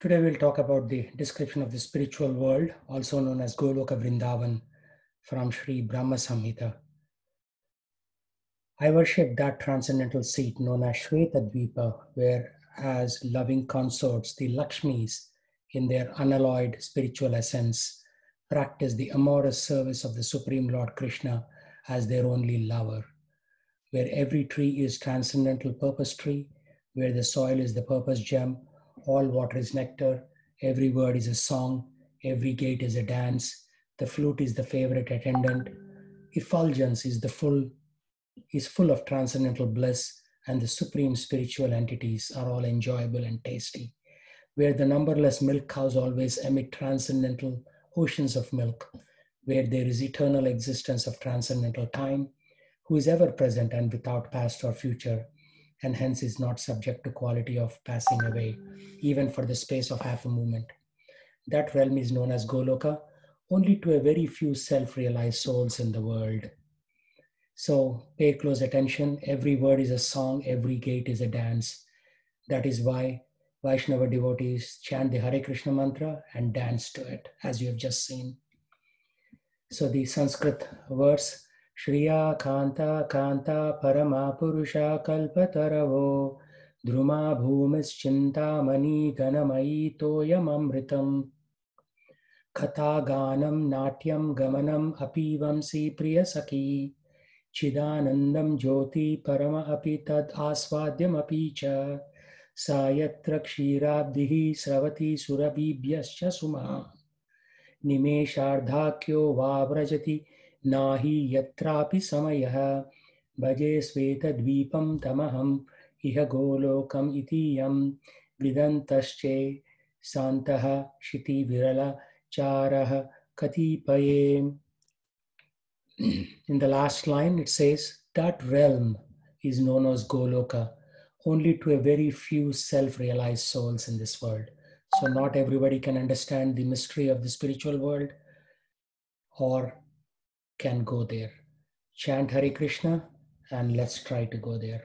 Today we'll talk about the description of the spiritual world, also known as Goloka Vrindavan, from Sri Brahma Samhita. I worship that transcendental seat known as Shweta Dvipa, where as loving consorts, the Lakshmis, in their unalloyed spiritual essence, practice the amorous service of the Supreme Lord Krishna as their only lover, where every tree is transcendental purpose tree, where the soil is the purpose gem, all water is nectar, every word is a song, every gait is a dance, the flute is the favorite attendant, effulgence is the full is full of transcendental bliss, and the supreme spiritual entities are all enjoyable and tasty. Where the numberless milk cows always emit transcendental oceans of milk, where there is eternal existence of transcendental time, who is ever present and without past or future, and hence is not subject to quality of passing away, even for the space of half a moment. That realm is known as Goloka, only to a very few self realized souls in the world. So pay close attention. Every word is a song, every gait is a dance. That is why Vaishnava devotees chant the Hare Krishna mantra and dance to it, as you have just seen. So the Sanskrit verse Shriya Kanta Kanta परमा पुरुषा कल्पतरवो। द्रुमा भूमिश्चिन्तामणि घनमयी तोयममृतम् कथा गानं नाट्यं गमनम् प्रिय सखी चिदानंदम ज्योति परम अपि तद् आस्वाद्यमपि च। सा यत्र क्षीराब्धिः स्रवति सुरभिभ्यश्च सुमा। निमेषार्धाख्यो वा व्रजति नाहि यत्रापि समयः भजे श्वेतद्वीपं तमहम् इह गोलोकम् इति यं विदन्तश्चे शान्तः क्षितिविरलचारः कतिपये in the last line, it says that realm is known as Goloka only to a very few self realized souls in this world. So, not everybody can understand the mystery of the spiritual world or can go there. Chant Hare Krishna and let's try to go there.